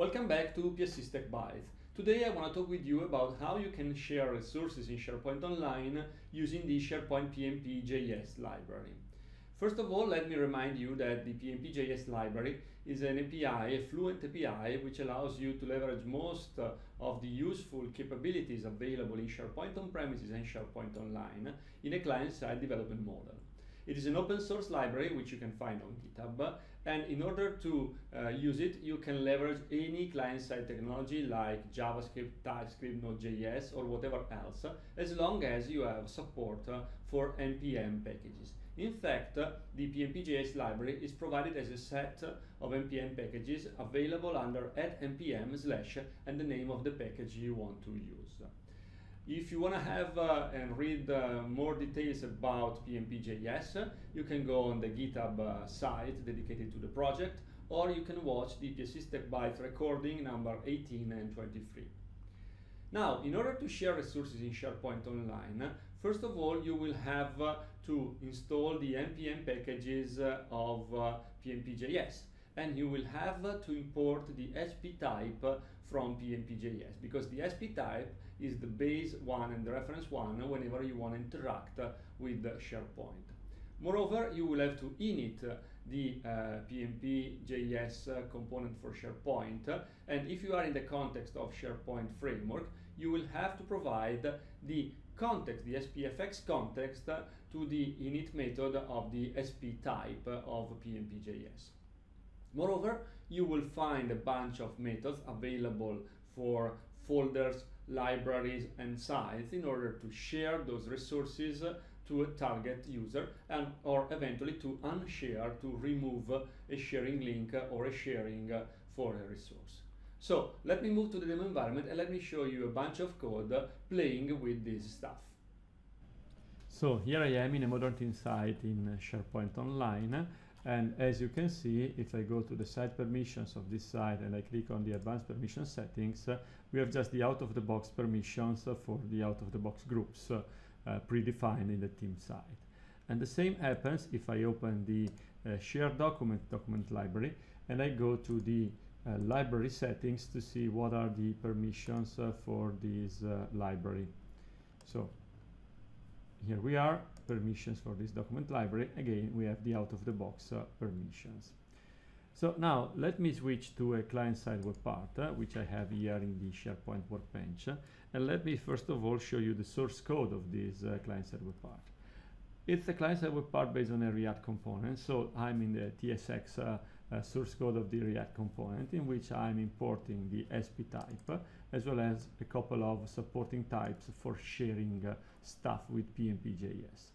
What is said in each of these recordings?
Welcome back to PiaSys Tech Bites. Today I want to talk with you about how you can share resources in SharePoint Online using the SharePoint PnP.js library. First of all, let me remind you that the PnP.js library is an API, a fluent API, which allows you to leverage most uh, of the useful capabilities available in SharePoint on-premises and SharePoint Online in a client-side development model. It is an open source library which you can find on GitHub and in order to uh, use it you can leverage any client-side technology like JavaScript, TypeScript, Node.js or whatever else as long as you have support uh, for NPM packages. In fact, uh, the PnP.js library is provided as a set of NPM packages available under at npm slash and the name of the package you want to use. If you want to have uh, and read uh, more details about PnP.js, you can go on the GitHub uh, site dedicated to the project, or you can watch the PiaSys Bites recording number 18 and 23. Now, in order to share resources in SharePoint Online, first of all, you will have uh, to install the npm packages uh, of uh, PnP.js and you will have to import the SP type from PnP.js because the SP type is the base one and the reference one whenever you want to interact with SharePoint. Moreover, you will have to init the uh, PnP.js component for SharePoint. And if you are in the context of SharePoint framework, you will have to provide the context, the SPFX context, to the init method of the SP type of PnP.js. Moreover, you will find a bunch of methods available for folders, libraries, and sites in order to share those resources to a target user and or eventually to unshare, to remove a sharing link or a sharing for a resource. So let me move to the demo environment and let me show you a bunch of code playing with this stuff. So here I am in a modern team site in SharePoint Online and as you can see, if I go to the site permissions of this site and I click on the advanced permission settings, uh, we have just the out-of-the-box permissions uh, for the out-of-the-box groups uh, uh, predefined in the team site. And the same happens if I open the uh, shared document document library and I go to the library settings to see what are the permissions for this library. So here we are permissions for this document library. Again, we have the out-of-the-box uh, permissions. So now let me switch to a client-side web part, uh, which I have here in the SharePoint workbench. Uh, and let me first of all show you the source code of this uh, client-side web part. It's a client-side web part based on a React component. So I'm in the TSX uh, uh, source code of the React component in which I'm importing the SP type as well as a couple of supporting types for sharing uh, stuff with PnP.js.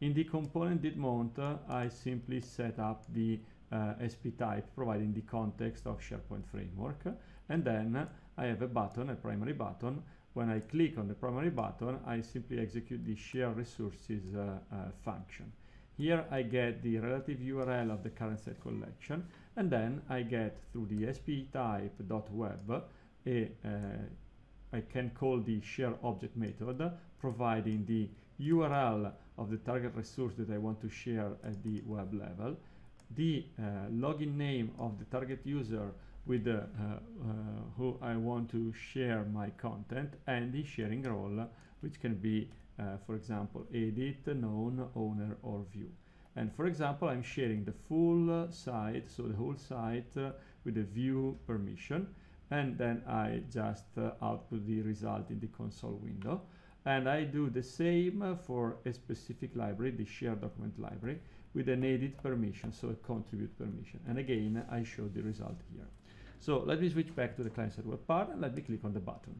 In the component did mount, uh, I simply set up the uh, SP type providing the context of SharePoint framework and then I have a button, a primary button. When I click on the primary button, I simply execute the share resources uh, uh, function. Here I get the relative URL of the current set collection and then I get through the SP type.web a uh, I can call the share object method providing the URL of the target resource that I want to share at the web level, the uh, login name of the target user with uh, uh, who I want to share my content, and the sharing role, which can be, uh, for example, edit, known, owner, or view. And for example, I'm sharing the full site, so the whole site uh, with the view permission, and then I just uh, output the result in the console window and I do the same for a specific library, the shared document library, with an edit permission, so a contribute permission. And again, I show the result here. So let me switch back to the client-side web part and let me click on the button.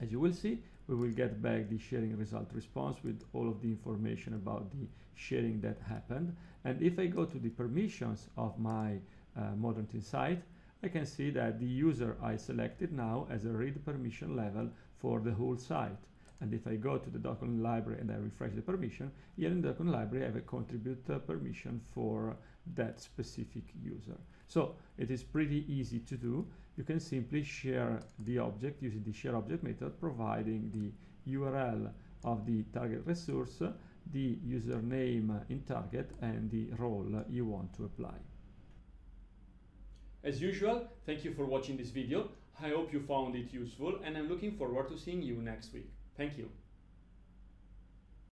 As you will see, we will get back the sharing result response with all of the information about the sharing that happened. And if I go to the permissions of my uh, modern team site, I can see that the user I selected now has a read permission level for the whole site. And if I go to the document library and I refresh the permission, here in the document library I have a contribute uh, permission for that specific user. So it is pretty easy to do. You can simply share the object using the share object method, providing the URL of the target resource, the username in target, and the role you want to apply. As usual, thank you for watching this video. I hope you found it useful and I'm looking forward to seeing you next week. Thank you.